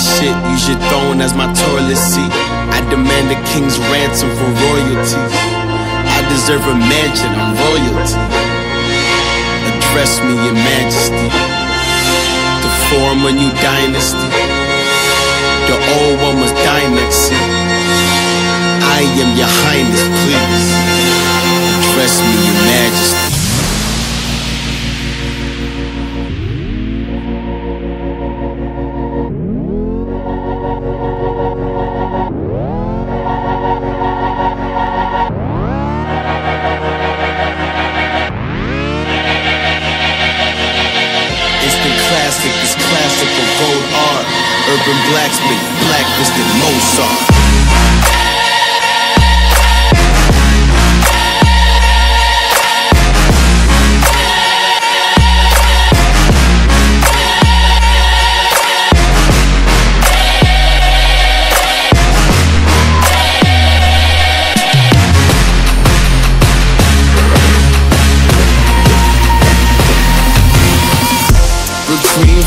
this shit, you should throw in as my toilet seat. I demand a king's ransom for royalty. I deserve a mansion, I'm royalty. Address me, your majesty. To form a new dynasty. The old one was dynasty. I am your highness, please. Urban blacksmith, blacklisted Mozart.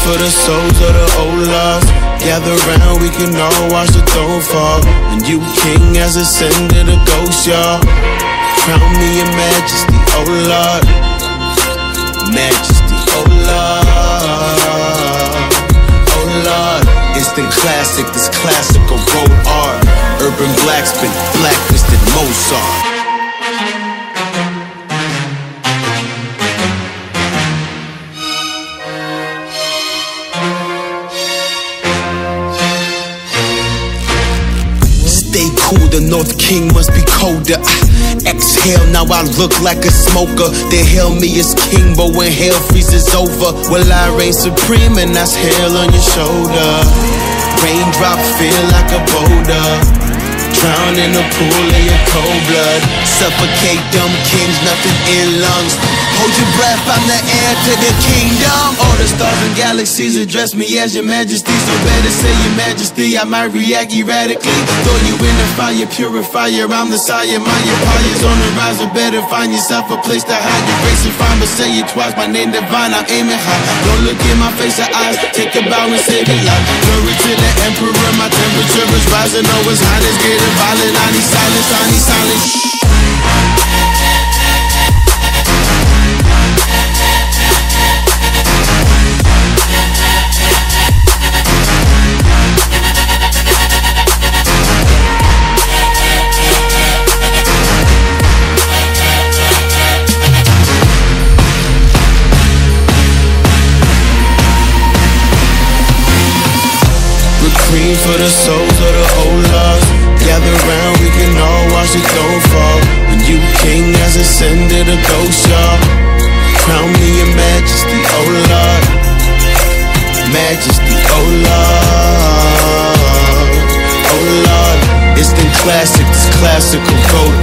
For the souls of the old lost. Gather round, we can all watch the throne fall. And you king as a sender a ghost, y'all. Crown me your majesty, oh Lord. Majesty, oh Lord. Oh Lord. Instant classic, this classical gold art. Urban blacksmith, blacklisted Mozart. Stay cool, the North King must be colder. Ah, Exhale, now I look like a smoker. They hail me as king, but when hell freezes over, well, I reign supreme, and that's hell on your shoulder. Raindrop feel like a boulder. Drown in a pool of your cold blood. Suffocate dumb kings, nothing in lungs. Hold your breath, I'm the heir to the kingdom. All the stars and galaxies address me as your majesty. So better say your majesty, I might react erratically. Throw you in the fire, purifier, I'm the sire. My empire's on the rise, so better find yourself a place to hide. Your grace is fine, but say it twice. My name divine, I'm aiming high. Don't look in my face or eyes, take a bow and save your life. Glory to the emperor, my temperature is rising. Oh, his highness getting violent. I need silence, I need silence. We're for the souls of the old lost. Gather round, we can all watch the throne fall. And you king has ascended a ghost, y'all. Crown me your majesty, oh Lord. Majesty, oh Lord. Oh Lord. Instant classic, this classical gold